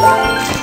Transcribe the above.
Bye.